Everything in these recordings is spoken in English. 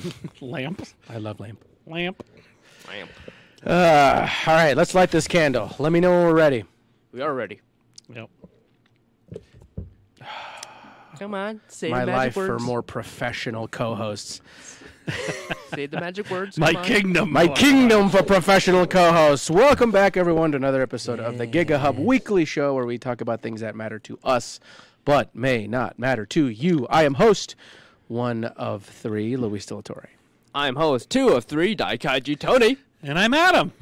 Lamp. I love lamp. Lamp. Lamp. Uh, all right, let's light this candle. Let me know when we're ready. We are ready. Yep. Come on, say My the life magic for more professional co-hosts. Say the magic words. My come on. kingdom. My kingdom for professional co-hosts. Welcome back, everyone, to another episode of the GegaHub Weekly Show, where we talk about things that matter to us, but may not matter to you. I am host one of three, Luis Dillatore. I'm host two of three, DaiKaiju Tony. And I'm Adam.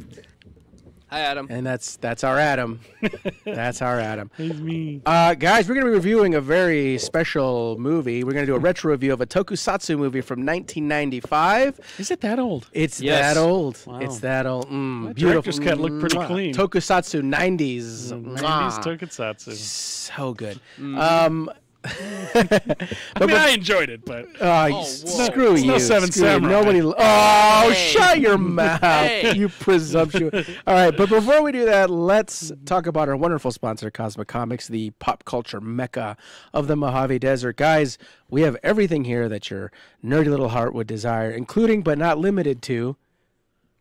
Hi, Adam. And that's that's our Adam. that's our Adam. It's me. Uh, guys, we're going to be reviewing a very special movie. We're going to do a retro review of a tokusatsu movie from 1995. Is it that old? It's Yes. that old. Wow. It's that old. Mm, That beautiful. director's cut looked pretty Mwah. clean. Tokusatsu 90s. 90s Mwah. tokusatsu. So good. Mm. I mean, I enjoyed it, but uh, whoa. screw It's you. no Seven screw. Samurai. Nobody. Oh, Hey. shut your mouth, Hey. you presumptuous. All right, but before we do that, let's talk about our wonderful sponsor, Cosmic Comics, the pop culture mecca of the Mojave Desert. Guys, we have everything here that your nerdy little heart would desire, including but not limited to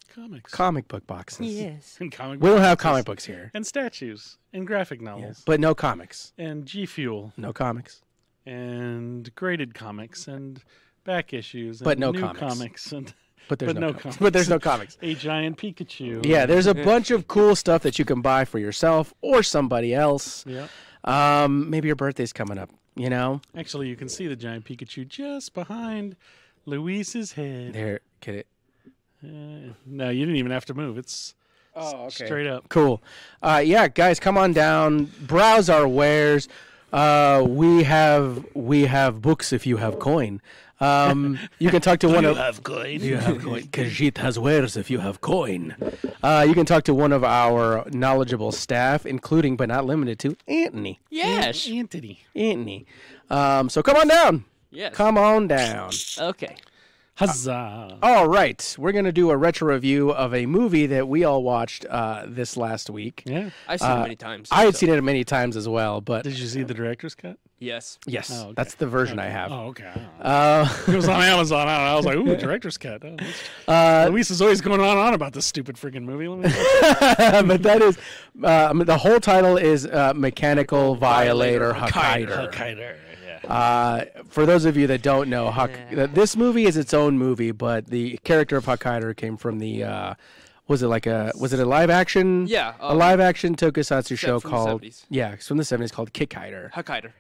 comics. comic book boxes. Yes. and comic We don't have comic books here, And statues. And graphic novels. but no comics. And G Fuel. No comics. And graded comics. And back issues. And But no new comics. And But there's But no, no comics. comics. But there's no comics. a giant Pikachu. Yeah, there's a bunch of cool stuff that you can buy for yourself or somebody else. Yeah. Um, maybe your birthday's coming up. You know, Actually, you can see the giant Pikachu just behind Luis's head. there. Get it? Uh, no, you didn't even have to move. It's Oh, straight up. Cool. Uh, yeah, guys, come on down. Browse our wares. Uh, we have we have books if you have coin. Um, you can talk to one of have coin. you have coin. Khajiit has wares if you have coin. Uh, you can talk to one of our knowledgeable staff, including but not limited to Anthony. Yes. Anthony. Anthony. Um, so come on down. Yes. Come on down. Okay. Huzzah. All right, we're gonna do a retro review of a movie that we all watched uh, this last week. Yeah. I've seen Uh, it many times. I had so- seen it many times as well, but Did you see the director's cut? Yes. yes, Oh, okay. that's the version I have. Oh, okay. Uh, it was on Amazon. I, don't know. I was like, ooh, director's cut. Oh, that's- uh, Luis is always going on and on about this stupid freaking movie. Let me but that is uh, I mean, the whole title is uh, Mechanical Violator Hakaider. Hakaider. Yeah. Uh, for those of you that don't know, Hok- Yeah. this movie is its own movie, but the character of Hakaider came from the. Uh, was it like a was it a live action? Yeah, a um, live action tokusatsu show from the called 70s. yeah, it's from the seventies called Kick Hider. Hakaider.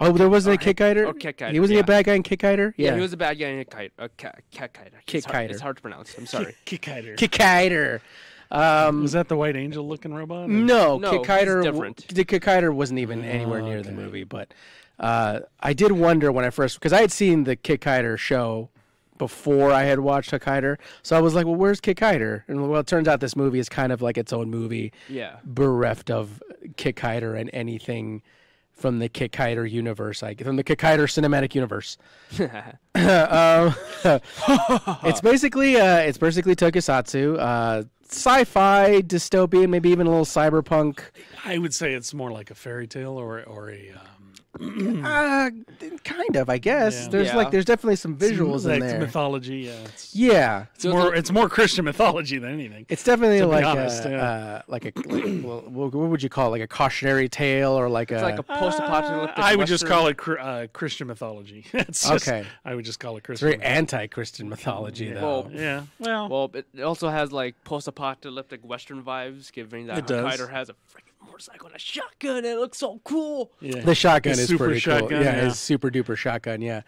Oh, there wasn't a Kikaider. oh, Kikaider, He wasn't yeah. a bad guy in Kikaider. Yeah. he was a bad guy in a kite. A cat, cat. Kick it's hard. It's hard to pronounce. I'm sorry. Kikaider. Kick Hider. Um, Was that the white angel looking robot? or- No, No, Kick he's Hider. different. The Kikaider wasn't even anywhere near the movie, but uh, I did wonder when I first because I had seen the Kikaider show before I had watched Kikaider, so I was like, "Well, where's Kikaider?" And well, it turns out this movie is kind of like its own movie, Yeah. bereft of Kikaider and anything from the Kikaider universe, like from the Kikaider cinematic universe. um, it's basically uh, it's basically tokusatsu, uh, sci-fi, dystopian, maybe even a little cyberpunk. I would say it's more like a fairy tale or or a um, Uh, kind of, I guess. Yeah. There's Yeah. like there's definitely some visuals like in there. mythology. Yeah, it's, yeah, it's So more the- it's more Christian mythology than anything. it's definitely like honest, a, yeah. uh, like a like, well, what what would you call it? like a cautionary tale or like It's a like a post-apocalyptic. Uh, I would just call it uh, Christian mythology. it's just, Okay. I would just call it Christian. it's Christian. very anti-Christian mythology though. Well, yeah. Well, Well, it it also has like post-apocalyptic Western vibes, given that It does. Has a freaking motorcycle and a shotgun, and it looks so cool. yeah. The shotgun His is super pretty shotgun, cool. Yeah, yeah. his super duper shotgun. Yeah.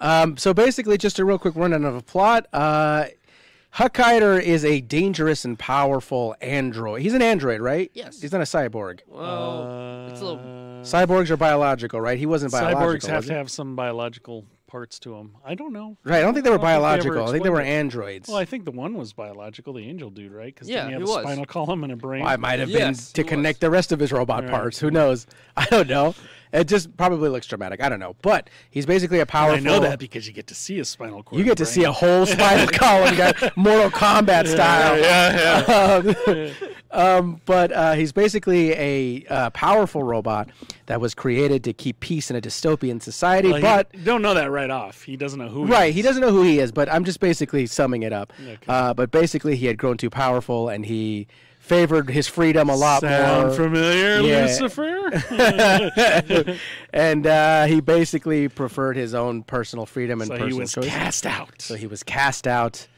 Um, so basically, just a real quick rundown of a plot. Uh, Hakaider is a dangerous and powerful android. He's an android, right? Yes. He's not a cyborg. Well, it's a little. Uh, Cyborgs are biological, right? He wasn't biological. cyborgs have he? to have some biological parts to them. I don't know. Right. I don't think they were I don't think they ever biological. I think they were explained androids. Well, I think the one was biological, the angel dude, right? Because Yeah, he have he a was. spinal column and a brain. I might have Yes, been he to was. connect the rest of his robot Right. parts. Who knows? I don't know. It just probably looks dramatic. I don't know. But he's basically a powerful. I know that because you get to see a spinal cord. You get to see a whole spinal column, guy, Mortal Kombat style. Yeah, yeah. Um, but uh, he's basically a uh, powerful robot that was created to keep peace in a dystopian society. Well, but don't know that right off. He doesn't know who. he Right, is. he doesn't know who he is, but I'm just basically summing it up. Okay. Uh, but basically, he had grown too powerful, and he favored his freedom a lot Sound more. familiar, Yeah. Lucifer? and uh, he basically preferred his own personal freedom and so personal he was choice. cast out. so he was cast out,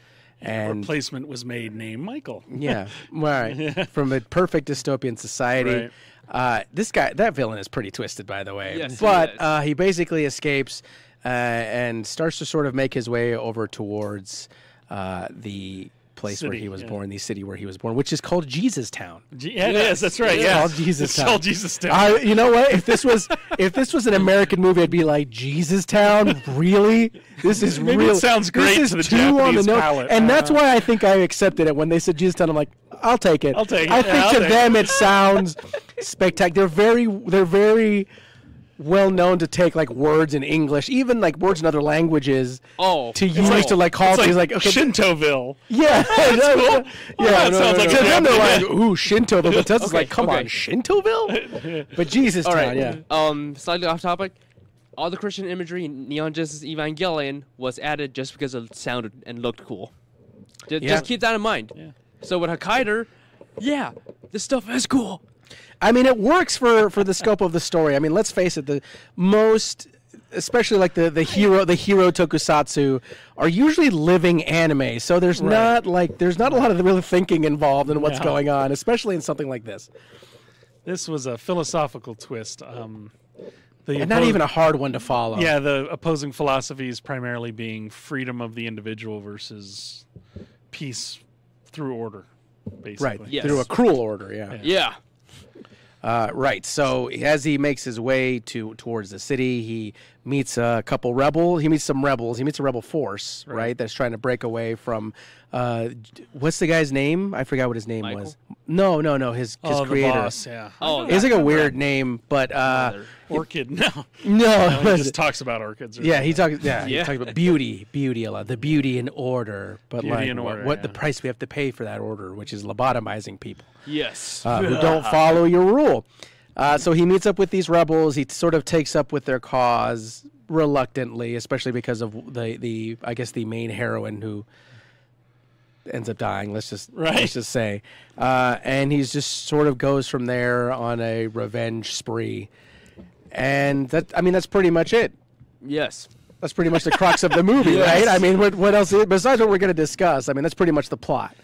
and replacement was made named Michael. yeah, right, from a perfect dystopian society. Right. Uh, this guy, that villain is pretty twisted, by the way. Yes, he but is. uh, he basically escapes uh, and starts to sort of make his way over towards uh, the place where he was yeah. born, the city where he was born, which is called Jesus Town. G- yeah, it is. That's right. It's Yeah, called Jesus It's Town. called Jesus Town. I, you know what? If this was if this was an American movie, I'd be like, Jesus Town, really? This is Maybe it real. sounds great This is to the too on the Japanese palate. and that's Uh, why I think I accepted it when they said Jesus Town. I'm like, I'll take it. I'll take it. I Yeah, think I'll to them it sounds spectacular. They're very they're very well known to take like words in English, even like words in other languages. Oh, To use like- to like call it's things like, like okay, Shintoville. yeah, cool. yeah. Well, that sounds like to a them they're like, ooh, Shintoville. But to us, it's like, come on. Shintoville. But Jesus All Town, yeah. Um, slightly off topic. All the Christian imagery in Neon Genesis Evangelion was added just because it sounded and looked cool. Just, Yeah. keep that in mind. So with Hakaider, yeah, this stuff is cool. I mean, it works for for the scope of the story. I mean, let's face it, the most especially like the, the hero the hero tokusatsu are usually living anime so there's Right. not like there's not a lot of real thinking involved in what's No. going on especially in something like this This was a philosophical twist. Um, the and not even a hard one to follow Yeah, the opposing philosophies primarily being freedom of the individual versus peace through order, basically. right Yes. through a cruel order yeah Yeah. Uh, right. So as he makes his way to towards the city, he meets a couple rebel. He meets some rebels. He meets a rebel force, right? That's trying to break away from. Uh, what's the guy's name? I forgot what his name Michael? was. No, no, no. His his Oh, creator. the boss, yeah. Oh, It's like a that- weird name, but uh, Orchid, no. no. no he just talks about orchids. Or yeah, he something. talks. Yeah, he talks about beauty, beauty a lot. The beauty and order, but Beauty like and what, order, what the yeah. price we have to pay for that order, which is lobotomizing people Yes. uh, who don't follow your rule. Uh, so he meets up with these rebels. He sort of takes up with their cause reluctantly, especially because of the the I guess the main heroine who ends up dying. Let's just Right. let's just say, uh, and he's just sort of goes from there on a revenge spree, and that I mean that's pretty much it. yes. That's pretty much the crux of the movie, Yes. right? I mean, what what else? Besides what we're going to discuss, I mean, that's pretty much the plot.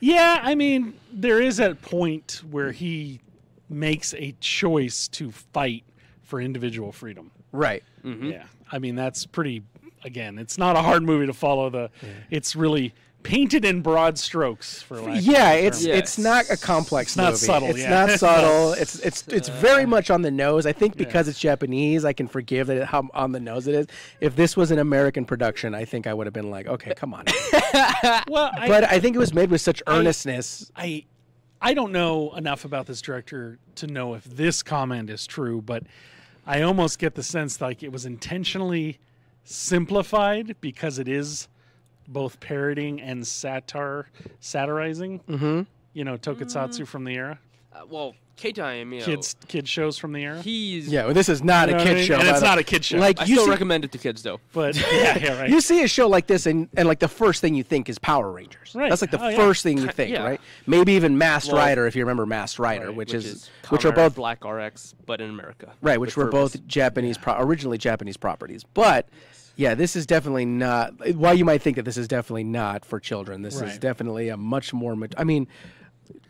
Yeah, I mean, there is a point where he makes a choice to fight for individual freedom. Right. Mm-hmm. Yeah, I mean that's pretty. Again, it's not a hard movie to follow. The it's really painted in broad strokes for lack of a Yeah, it's term. it's not a complex It's not movie. subtle, It's yeah. not subtle. It's it's it's very uh. much on the nose. I think because it's Japanese, I can forgive that how on the nose it is. If this was an American production, I think I would have been like, okay, come on. well. I, but I think it was made with such earnestness. I I don't know enough about this director to know if this comment is true, but I almost get the sense like it was intentionally simplified because it is both parodying and satire satirizing. Mm-hmm. You know, tokusatsu from the era, Uh, well, K-Time, you kids kid shows from the era. he's. Yeah, well, this is not You know a what I kid mean? show. And it's not a kid show. Like I you still see, recommend it to kids though. But yeah, yeah, right. you see a show like this, and, and like the first thing you think is Power Rangers. Right. That's like the Oh, yeah. first thing you think, yeah. right? Maybe even Masked Well- Rider, if you remember Masked Rider, Right, which, which is, is which are both Black RX, but in America. Right, which were Purvis. both Japanese, pro- originally Japanese properties. But yeah, this is definitely not. While you might think that this is definitely not for children, this is definitely a much more. mat- I mean,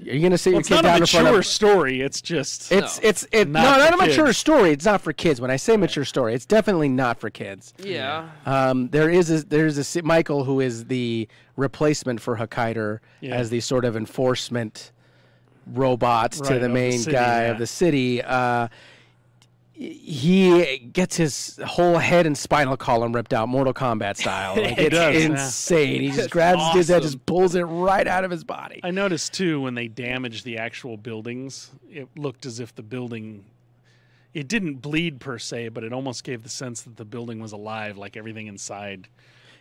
are you going to sit Well, your it's kid not a down in front mature story. It's just It's No. it's it Not no not a mature story. It's not for kids. When I say mature story, it's definitely not for kids. Yeah. Um, there is a, there's a Michael who is the replacement for Hakaider Yeah. as the sort of enforcement robot to the of the main city, guy yeah. of the city. Uh, he gets his whole head and spinal column ripped out, Mortal Kombat style. Like, He it's does, yeah. insane. He just grabs his head, awesome. just pulls it right out of his body. I noticed too when they damaged the actual buildings, it looked as if the building it didn't bleed per se, but it almost gave the sense that the building was alive, like everything inside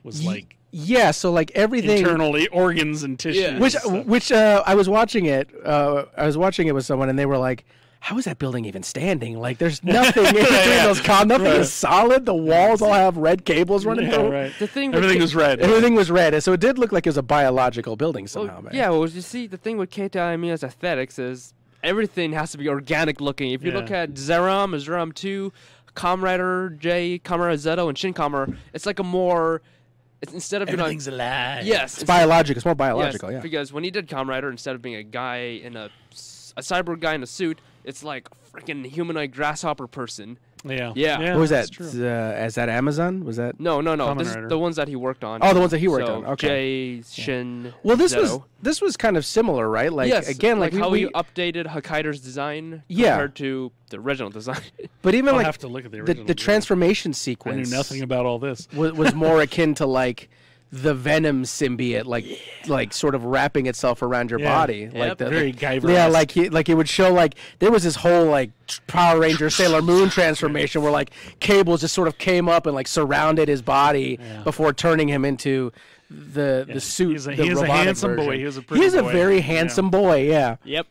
was Ye- like yeah, so like everything internally organs and tissues. Yeah. which which uh, I was watching it. Uh, I was watching it with someone, and they were like, "How is that building even standing? Like, there's nothing in between Yeah. those columns. Nothing Right. is solid. The walls all have red cables running yeah, through. right. The thing Everything K- was red. Everything was red, and so it did look like it was a biological building somehow. man. yeah, well, you see, the thing with Keita Amemiya's aesthetics is everything has to be organic looking. If you look at Zeiram, Zeiram 2, Kamen Rider J, Kamen Rider ZO, and Shin Kamara, it's like a more. It's instead of you know, Everything's alive. yes, it's biological. It's more yes, biological. yeah. Because when he did Kamen Rider, instead of being a guy in a a cyborg guy in a suit, it's like a freaking humanoid grasshopper person. Yeah. Yeah. What was that's that? true. Uh, is that Amazon? Was that? No, no, no. This is the ones that he worked on. Oh, the ones that he worked so, on. Okay. Jay, Shin. Well, this was this was kind of similar, right? Like yes, again, like, we, how we- he updated Hakaider's design Yeah. compared to the original design. but even I'll like have to look at the the, original. the video. transformation I sequence knew nothing about all this. was, was more akin to like the venom symbiote, like like sort of wrapping itself around your Yeah. body, like the, Very the- Guyver. yeah, like he, like it would show like there was this whole like Power Ranger Sailor Moon transformation where like cables just sort of came up and like surrounded his body Yeah. before turning him into the the suit. He's a- the he is a handsome boy. version. He was a He pretty is a very Yeah. handsome boy. Yeah, yep.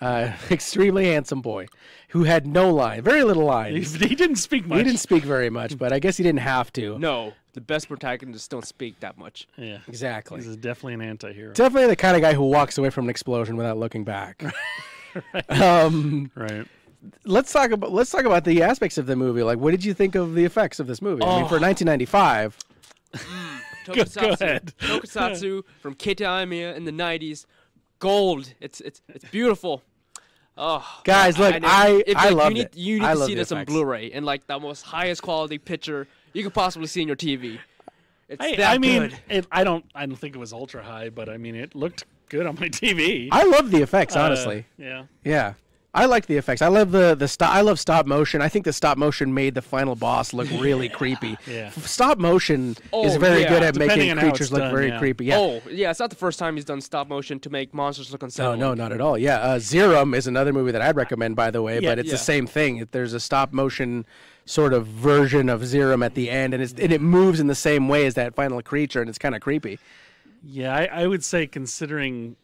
uh, extremely handsome boy who had no line, very little he, he didn't speak much. He didn't speak very much, but I guess he didn't have to. No, the best protagonists don't speak that much. Yeah. Exactly. This is definitely an anti-hero. Definitely the kind of guy who walks away from an explosion without looking back. um, Right. let's talk about let's talk about the aspects of the movie. Like, what did you think of the effects of this movie? I mean, Oh. for 1995, Tokusatsu, ahead. Tokusatsu from Keita Amemiya in the '90s, gold. It's it's it's beautiful. Oh, Guys, look, and I- if, I like, loved you need, it. You need I to see the this on. Blu-ray and like the most highest quality picture you could possibly see in your TV. It's I, that I mean, good. it, I don't. I don't think it was ultra high, but I mean, it looked good on my TV. I love the effects. Uh, Honestly, yeah. yeah, I like the effects. I love the the stop. I love stop motion. I think the stop motion made the final boss look really creepy. Yeah. Stop motion is Oh, very yeah. good at Depending making creatures look done, very yeah. creepy. Yeah. Oh yeah, it's not the first time he's done stop motion to make monsters look No, unsettling. no, not at all. Yeah, uh, Zeiram is another movie that I'd recommend, by the way. Yeah, but it's yeah. the same thing. There's a stop motion sort of version of Zeiram at the end, and it's and it moves in the same way as that final creature, and it's kind of creepy. Yeah, I, I would say considering,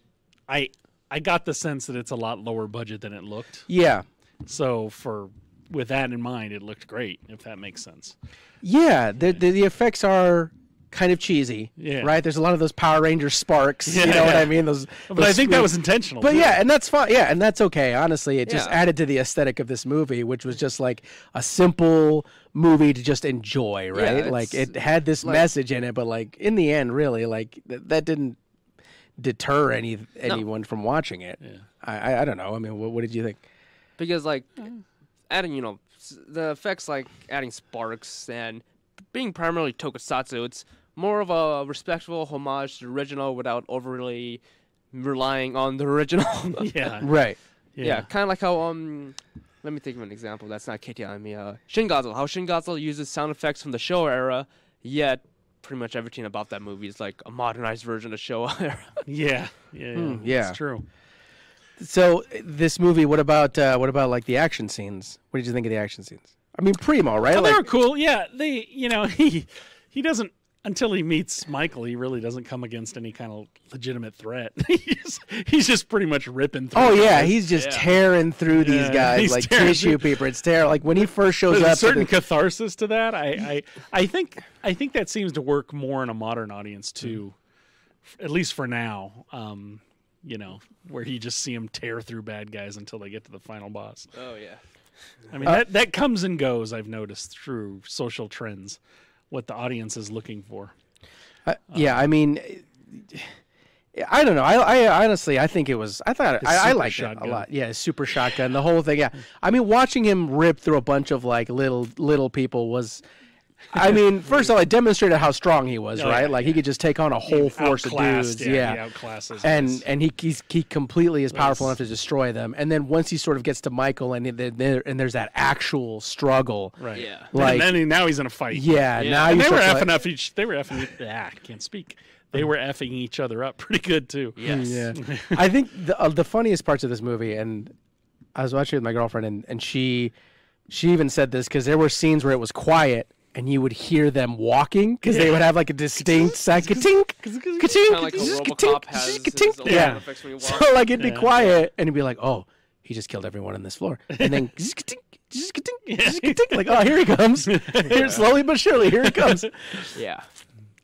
I I got the sense that it's a lot lower budget than it looked. Yeah, So for with that in mind, it looked great. If that makes sense. yeah. The the, the effects are kind of cheesy. Yeah. Right. There's a lot of those Power Ranger sparks. You Yeah. know what I mean? Those. But those I think that was intentional. But too. yeah, and that's fine. Yeah, and that's okay. Honestly, it just added to the aesthetic of this movie, which was just like a simple movie to just enjoy, right? it's like it had this like- message in it, but like in the end, really, like th- that didn't deter any anyone from watching it. Yeah. I, I I don't know. I mean, what, what did you think? because like mm. adding you know the effects like adding sparks and being primarily tokusatsu it's more of a respectful homage to the original without overly relying on the original yeah, Right. yeah, kind of like how um let me think of an example that's not KTI uh Shin Godzilla how Shin Godzilla uses sound effects from the Showa era yet pretty much everything about that movie is like a modernized version of Showa era yeah, yeah, Hmm, yeah. yeah. It's true. So this movie, what about uh, what about like the action scenes? What did you think of the action scenes? I mean, primo, right? Oh, they Like- were cool. Yeah, they. You know, he he doesn't until he meets Michael. He really doesn't come against any kind of legitimate threat. he's he's just pretty much ripping. through Oh yeah, guys. he's just Yeah. tearing through these Yeah, guys he's like tearing tissue through- paper. It's terrible. Like when he first shows There's up, a to certain the- catharsis to that. I, I I think I think that seems to work more in a modern audience too, f- at least for now. Um, you know, where you just see him tear through bad guys until they get to the final boss. oh yeah I mean, that that comes and goes. I've noticed through social trends, what the audience is looking for. Uh, yeah, I mean, I don't know. I, I honestly, I think it was. I thought I, I liked it a lot. Yeah, super shotgun, the whole thing. Yeah, I mean, watching him rip through a bunch of like little little people was. I mean, first of all, it demonstrated how strong he was, Oh, right? yeah, like he could just take on a whole force of dudes. Yeah, Yeah, he and guys. and he he's, he completely is powerful Yes. enough to destroy them. And then once he sort of gets to Michael, and there- there and there's that actual struggle. right. Yeah. Like- and then he, now he's in a fight. Yeah, Yeah. now and you they were start to effing like- up each. They were effing. Ah, I can't speak. They were effing each other up pretty good too. yes Yeah, I think the uh, the funniest parts of this movie, and I was watching it with my girlfriend, and, and she she even said this because there were scenes where it was quiet and you would hear them walking because they would have like a distinct sound. Ka-tink, ka-tink, Kinda like ka-tink, RoboCop has his ka-tink. own Yeah. sound effects when he So like it'd be Yeah. quiet, and he'd be like, "Oh, he just killed everyone on this floor," and then ka-tink, ka-tink, ka-tink, like, "Oh, here he comes! Here, slowly but surely, here he comes." Yeah.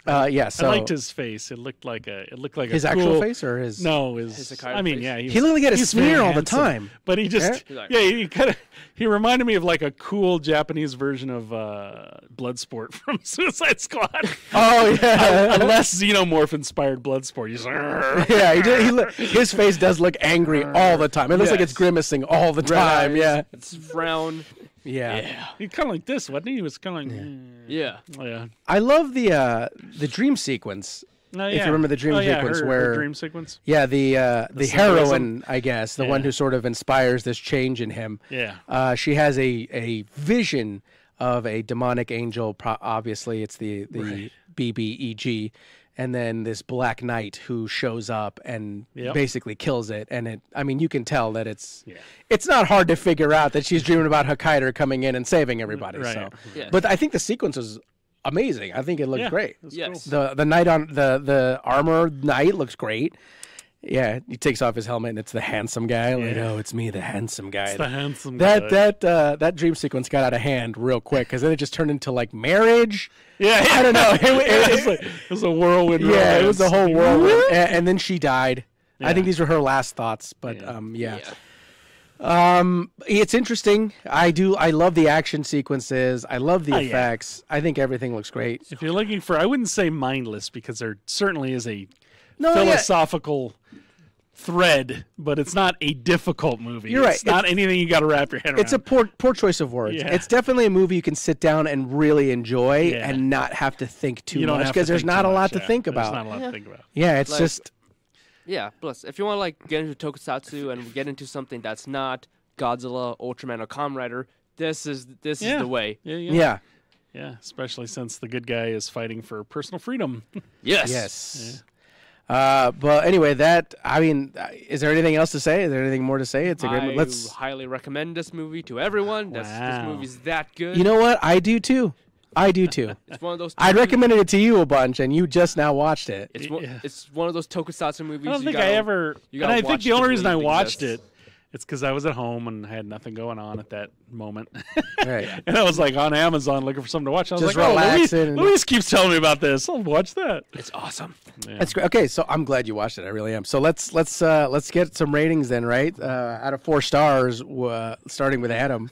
Uh, yeah. So I liked his face. It looked like a. It looked like his a actual cool- face or his No, his. His I mean, face? yeah, he, He looked like he had a smear all the time. But he just, He's like- yeah, he kind of he reminded me of like a cool Japanese version of uh, Bloodsport from Suicide Squad. Oh yeah. a less xenomorph inspired Bloodsport. He's like, yeah, he did. He look, his face does look angry all the time. It looks like it's grimacing all the time. Red Yeah, It's frown. Yeah. he kind of like this, wasn't he? He was kind of like, Yeah. yeah. yeah. I love the uh, the dream sequence. No, If you remember the dream oh, sequence her- her where- dream sequence. Yeah, the uh, the, symbolism. heroine, I guess, the one who sort of inspires this change in him. Yeah. Uh, she has a, a vision of a demonic angel. Pro- obviously, it's the the Right. BBEG, and then this Black Knight who shows up and Yep. basically kills it. And it, I mean, you can tell that it's Yeah. it's not hard to figure out that she's dreaming about Hakaider coming in and saving everybody. Right. So, Yes. but I think the sequence was amazing. I think it looked Yeah. great. That's Yes. The the knight on the the armor knight looks great. Yeah, he takes off his helmet and it's the handsome guy. Like, Yeah. oh, it's me, the handsome guy. It's the handsome that guy. that uh, that dream sequence got out of hand real quick because then it just turned into like marriage. yeah, I don't know. It, it- it, it- was like, it was a whirlwind. yeah, it was the romance. whole world, and, and then she died. I think these were her last thoughts, but Yeah. um, yeah. Yeah. Um, it's interesting. I do. I love the action sequences. I love the Oh, yeah. effects. I think everything looks great. If you're looking for, I wouldn't say mindless because there certainly is a No, yeah. philosophical thread, but it's not a difficult movie. You're right. It's not anything you got to wrap your head around. It's a poor poor choice of words. Yeah. It's definitely a movie you can sit down and really enjoy Yeah. and not have to think too you much because there's not a lot much, to yeah. think There's about. not a lot Yeah. to think about. yeah, it's Like- just Yeah. Plus, if you want to like get into tokusatsu and get into something that's not Godzilla, Ultraman, or Kamen Rider, this is this Yeah. is the way. Yeah, yeah, yeah. yeah. Especially since the good guy is fighting for personal freedom. Yes. Yes. Uh, but anyway, that I mean, uh, is there anything else to say? Is there anything more to say? It's a great. I Let's. highly recommend this movie to everyone. This, this Wow. movie's that good. You know what? I do too. I do too. it's one of those. I toku- recommended it to you a bunch, and you just now watched it. It's one, Yeah. it's one of those tokusatsu movies. I don't you think gotta- I ever. you And I think the only reason I believe it watched it, exists. It's because I was at home and I had nothing going on at that moment. Right. and I was like on Amazon looking for something to watch. I was Just like, oh, and- Luis keeps telling me about this. I'll watch that. It's awesome. Yeah. That's great. Okay, so I'm glad you watched it. I really am. So let's let's uh, let's get some ratings then, right? Uh, out of four stars, uh, starting with Adam,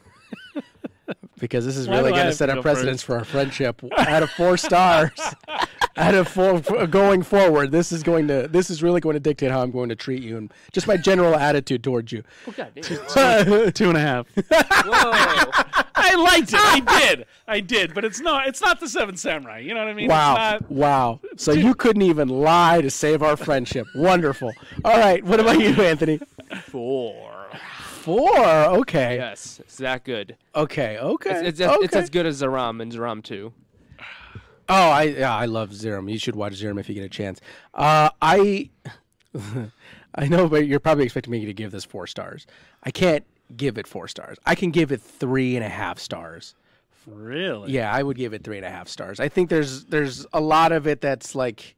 because this is Why really going to set to up go precedence for our friendship. out of four stars, out of four going forward, this is going to this is really going to dictate how I'm going to treat you and just my general attitude towards you. Oh, God damn. Two and a half. Whoa. I liked it. I did. I did. But it's not. It's not the Seven Samurai. You know what I mean? Wow. Not, Wow. So you couldn't even lie to save our friendship. Wonderful. All right. What about you, Anthony? Four. Four. Okay. Yes, it's that good. Okay. Okay. It's, it's, it's, okay. it's as good as Zeiram and Zeiram 2. Oh, I yeah, I love Zeiram. You should watch Zeiram if you get a chance. Uh, I I know, but you're probably expecting me to give this four stars. I can't give it four stars. I can give it three and a half stars. really. Yeah, I would give it three and a half stars. I think there's there's a lot of it that's like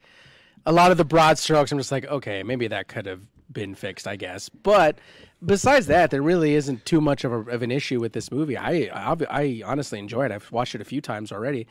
a lot of the broad strokes. I'm just like, okay, maybe that could have been fixed, I guess. But besides that, there really isn't too much of, a, of an issue with this movie. I, I I honestly enjoy it. I've watched it a few times already.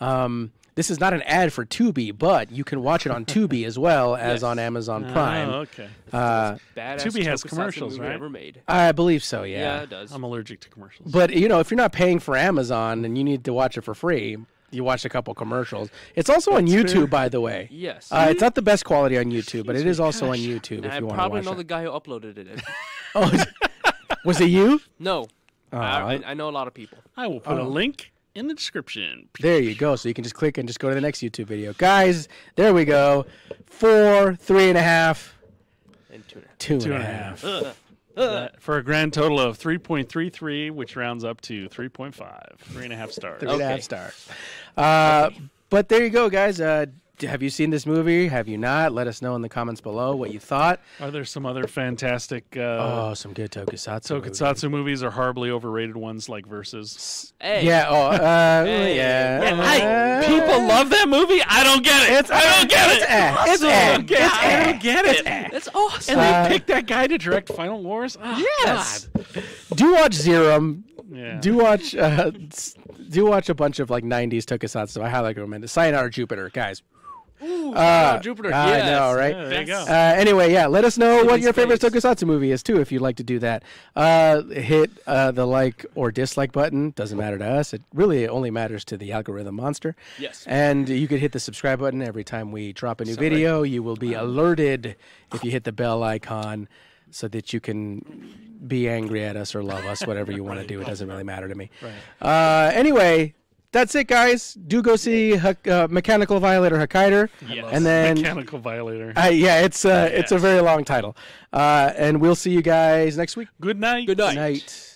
Um, this is not an ad for Tubi, but you can watch it on Tubi as well as Yes. on Amazon Oh, Prime. okay. Uh, Tubi has commercials, movie right? Ever made. I believe so. Yeah, yeah. it does. I'm allergic to commercials. But you know, if you're not paying for Amazon and you need to watch it for free, you watch a couple commercials. It's also on YouTube, fair. by the way. Yes. Uh, it's not the best quality on YouTube, but it is also on YouTube and if I you want to probably watch know it. the guy who uploaded it. Oh, is- was it you? no. Oh, I, I- I know a lot of people. I will put a Oh. link in the description. there you go. So you can just click and just go to the next YouTube video, guys. There we go. Four, three and a half, And two and a half. two Two and and a half. Ugh. That- for a grand total of 3.33, which rounds up to 3.5. Three and a half stars. Three and a half Okay. stars. Uh, but there you go, guys. Uh, have you seen this movie? Have you not? Let us know in the comments below what you thought. Are there some other fantastic uh, oh, some good tokusatsu. movies. tokusatsu movies or horribly overrated ones like Versus? Hey, Yeah. Oh, uh, Hey. yeah. Hey, people love that movie. I don't get it. It's I don't get it's it. it's I eh, it's. I don't get it. that's awesome. And they Uh, picked that guy to direct Final Wars. Oh, Yes. God. Do watch Zeiram. Yeah. Do watch. Uh, do watch a bunch of like '90s tokusatsu. I highly recommend it. Sayonara Jupiter, guys. Ooh, Uh, Jupiter. I yes. know, right? Yeah, there you go. Uh, anyway, yeah, let us know what your favorite tokusatsu movie is too, if you'd like to do that. Uh, hit uh, the like or dislike button. Doesn't matter to us. It really only matters to the algorithm monster. Yes. And you could hit the subscribe button every time we drop a new video. You will be alerted if you hit the bell icon, so that you can be angry at us or love us, whatever you want to do. It doesn't really matter to me. Uh, anyway. That's it, guys. Do go see Hak- uh, Mechanical Violator Hakaider, Yes. and then Mechanical Violator. uh, yeah, it's uh, it's a very long title. Uh, and we'll see you guys next week. Good night. Good night. Night.